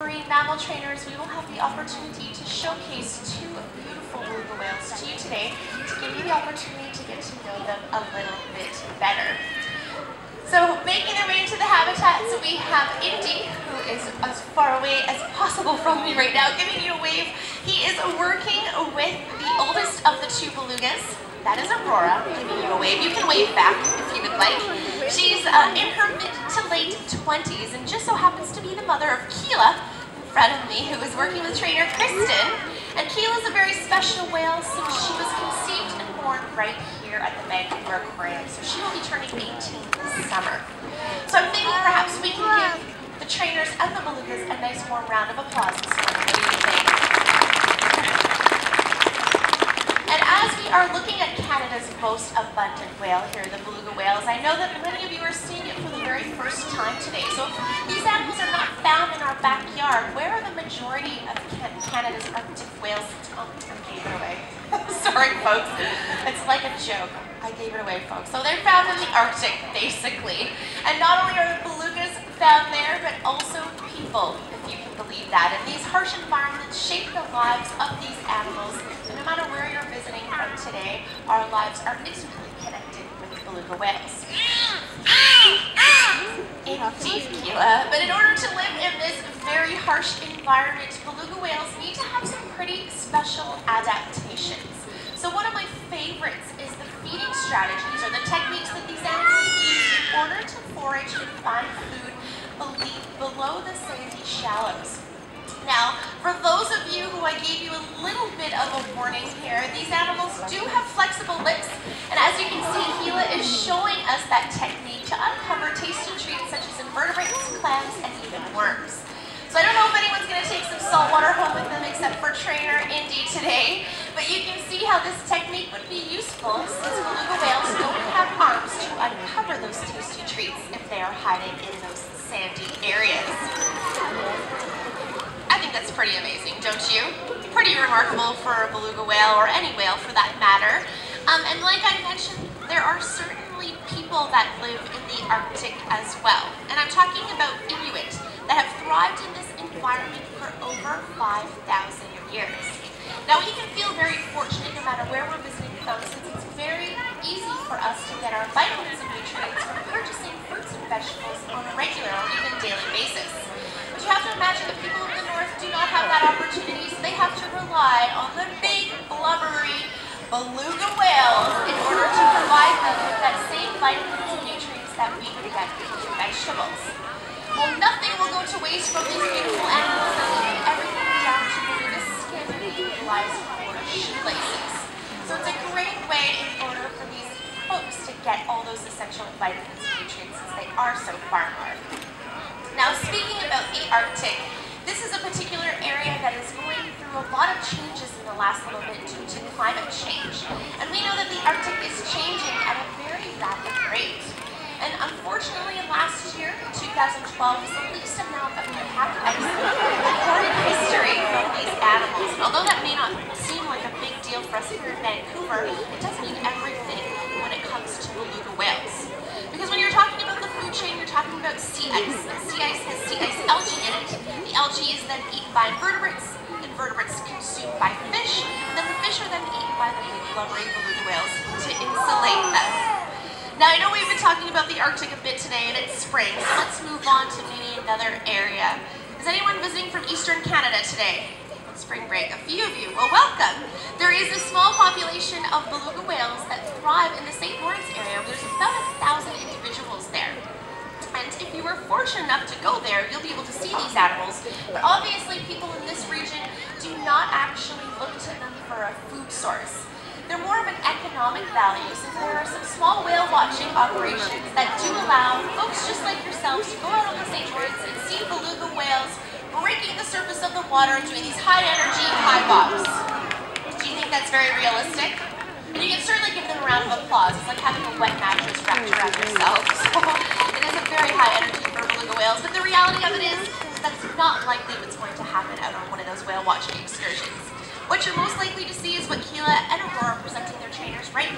Marine mammal trainers, we will have the opportunity to showcase two beautiful beluga whales to you today to give you the opportunity to get to know them a little bit better. So making their way into the habitat, we have Indy, who is as far away as possible from me right now, giving you a wave. He is working with the oldest of the two belugas. That is Aurora, giving you a wave. You can wave back if you would like. She's uh, in her mid to late 20s and just so happens to be the mother of Qila, in front of me, who is working with trainer Kristen. And Qila is a very special whale since she was conceived and born right here at the Vancouver Aquarium. So she will be turning 18 this summer. So I'm thinking perhaps we can give the trainers and the belugas a nice warm round of applause this morning. And as we are looking at Canada's most abundant whale here, the beluga whales, I know that are seeing it for the very first time today. So these animals are not found in our backyard. Where are the majority of Canada's Arctic whales? Oh, I gave it away. Sorry, folks. It's like a joke. I gave it away, folks. So they're found in the Arctic, basically. And not only are the belugas found there, but also people, believe that. And these harsh environments shape the lives of these animals. So no matter where you're visiting from today, our lives are intimately connected with beluga whales. Indeed, Qila. But in order to live in this very harsh environment, beluga whales need to have some pretty special adaptations. So one of my favorites is the feeding strategies or the techniques that these animals use in order to forage and find food below the sandy shallows. Now, for those of you who I gave you a little bit of a warning here, these animals do have flexible lips, and as you can see, Qila is showing us that technique to uncover tasty treats such as invertebrates, clams, and even worms. So I don't know if anyone's going to take some salt water home with them except for trainer Indy today, but you can see how this technique would be useful since beluga whales don't have arms to uncover those tasty treats if they are hiding in those sandy areas. Pretty amazing, don't you? Pretty remarkable for a beluga whale, or any whale for that matter. Um, and like I mentioned, there are certainly people that live in the Arctic as well. And I'm talking about Inuit that have thrived in this environment for over 5,000 years. Now we can feel very fortunate no matter where we're visiting from since it's very easy for us to get our vitamins and nutrients from purchasing fruits and vegetables on a regular or even daily basis. But you have to imagine that people in the north that so they have to rely on the big, blubbery beluga whales in order to provide them with that same vitamins and nutrients that we would get from vegetables. Well, nothing will go to waste from these beautiful animals that we everything down to beluga skin and utilize for shoelaces. So it's a great way in order for these folks to get all those essential vitamins and nutrients since they are so far north. Now speaking about the Arctic, this is a particular area that is going through a lot of changes in the last little bit due to climate change. And we know that the Arctic is changing at a very rapid rate. And unfortunately, last year, 2012, was the least amount of impact ice by invertebrates. Invertebrates consumed by fish. And then the fish are then eaten by the big blubbery beluga whales to insulate them. Now I know we've been talking about the Arctic a bit today and it's spring, so let's move on to maybe another area. Is anyone visiting from Eastern Canada today? spring break. A few of you, well welcome. There is a small population of beluga whales that thrive in the St. Lawrence area. There's about a thousand individuals there. If you were fortunate enough to go there, you'll be able to see these animals. But obviously people in this region do not actually look to them for a food source. They're more of an economic value since there are some small whale watching operations that do allow folks just like yourselves to go out on the. Lawrence and see beluga whales breaking the surface of the water and doing these high energy, high bops. Do you think that's very realistic? And you can certainly give them a round of applause. It's like having a wet mattress wrapped around mm-hmm. yourself. So it is a very high energy for beluga whales, but the reality of it is that's not likely what's going to happen out on one of those whale watching excursions. What you're most likely to see is what Qila and Aurora are presenting their trainers right now.